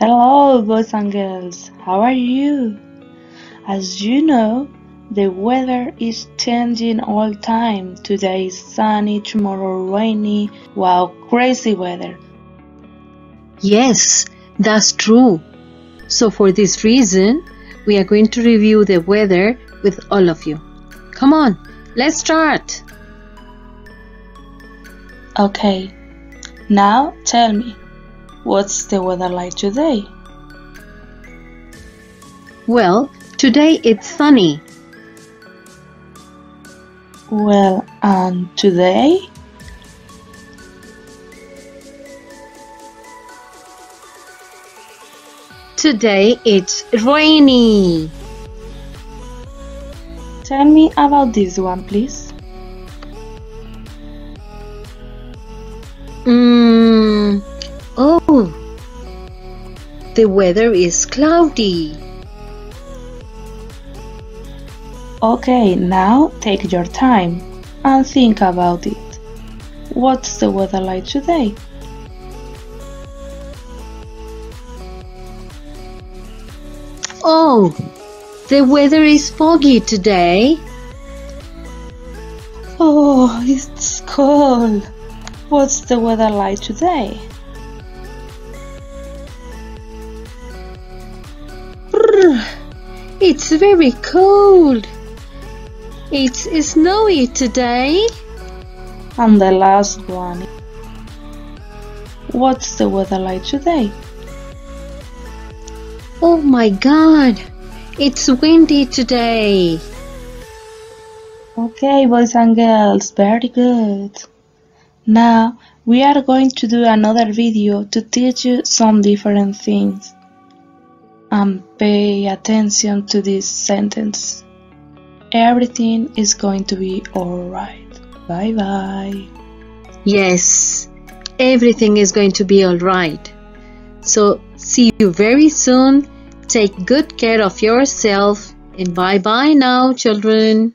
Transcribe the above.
Hello, boys and girls. How are you? As you know, the weather is changing all time. Today is sunny, tomorrow rainy. Wow, crazy weather. Yes, that's true. So for this reason, we are going to review the weather with all of you. Come on, let's start. Okay, now tell me, what's the weather like today? Well, today it's sunny. Well, and today? Today it's rainy. Tell me about this one, please. Mm, the weather is cloudy. Okay, now take your time and think about it. What's the weather like today? Oh, the weather is foggy today. Oh, it's cold. What's the weather like today? it's very cold. It's snowy today. And the last one. What's the weather like today? Oh my god, it's windy today. Okay, boys and girls, very good. Now we are going to do another video to teach you some different things. And pay attention to this sentence. Everything is going to be alright. Bye bye. Yes, everything is going to be alright. So, see you very soon. Take good care of yourself and bye bye now, children.